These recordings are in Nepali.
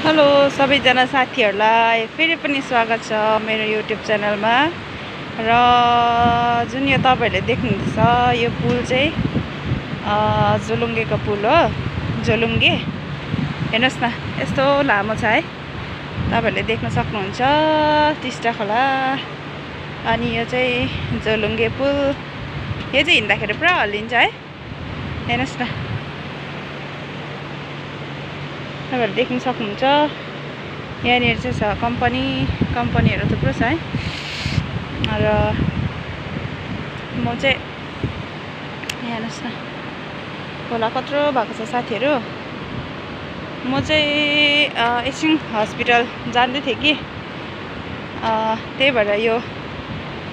हेलो सबैजना साथीहरूलाई फेरि पनि स्वागत छ मेरो युट्युब च्यानलमा। र जुन यो तपाईँहरूले देख्नुहुँदैछ यो पुल चाहिँ झोलुङ्गेको पुल हो। झोलुङ्गे हेर्नुहोस् न यस्तो लामो छ है। तपाईँहरूले देख्न सक्नुहुन्छ टिस्टा खोला। अनि यो चाहिँ झोलुङ्गे पुल। यो चाहिँ हिँड्दाखेरि पुरा हल्लिन्छ है। हेर्नुहोस् न। तपाईँहरू देख्न सक्नुहुन्छ। यहाँनिर चाहिँ छ कम्पनी कम्पनीहरू थुप्रो छ है। र म चाहिँ हेर्नुहोस् न। खोला कत्रो भएको छ साथीहरू? म चाहिँ एकछिन हस्पिटल जाँदै थिएँ कि। त्यही भएर यो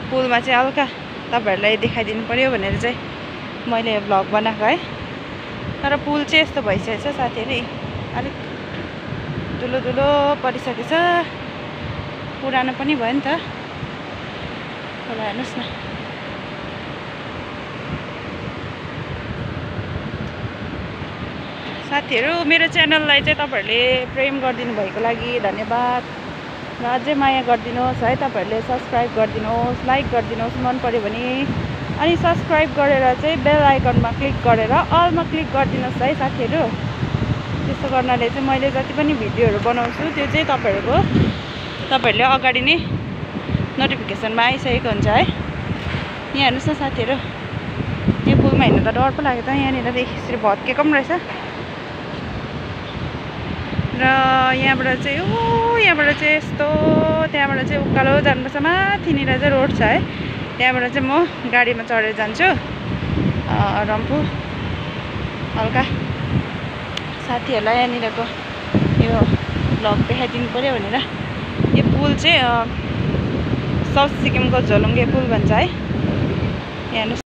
पुलमा चाहिँ हल्का तपाईँहरूलाई देखाइदिनु पऱ्यो भनेर चाहिँ मैले भ्लग बनाएको है। तर पुल चाहिँ यस्तो भइसकेको छ साथीहरू। अलिक धुलो धुलो परिसकेको छ पुरानो पनि भयो नि त। खोला हेर्नुहोस् न। साथीहरू मेरो च्यानललाई चाहिँ तपाईँहरूले प्रेम गरिदिनु भएको लागि धन्यवाद। र अझै माया गरिदिनुहोस् है तपाईँहरूले सब्सक्राइब गरिदिनुहोस् लाइक गरिदिनुहोस् मन पऱ्यो भने। अनि सब्सक्राइब गरेर चाहिँ बेल आइकनमा क्लिक गरेर अलमा क्लिक गरिदिनुहोस् है साथीहरू। त्यस्तो गर्नाले चाहिँ मैले जति पनि भिडियोहरू बनाउँछु त्यो चाहिँ तपाईँहरूको तपाईँहरूले अगाडि नै नोटिफिकेसनमा आइसकेको हुन्छ है। यहाँ हेर्नुहोस् न साथीहरू यो पुलमा हिँड्नु त डर पो लाग्यो त यहाँनिर त यसरी भत्केको पनि रहेछ। र यहाँबाट चाहिँ ऊ यहाँबाट चाहिँ यस्तो त्यहाँबाट चाहिँ उकालो जानुपर्छ माथिनिर चाहिँ रोड छ है। त्यहाँबाट चाहिँ म गाडीमा चढेर जान्छु। रम्फू हल्का। साथीहरूलाई यहाँनिरको यो भ्लग देखाइदिनु पऱ्यो भनेर। यो पुल चाहिँ साउथ सिक्किमको झोलुङ्गे पुल भन्छ है। हेर्नुहोस्।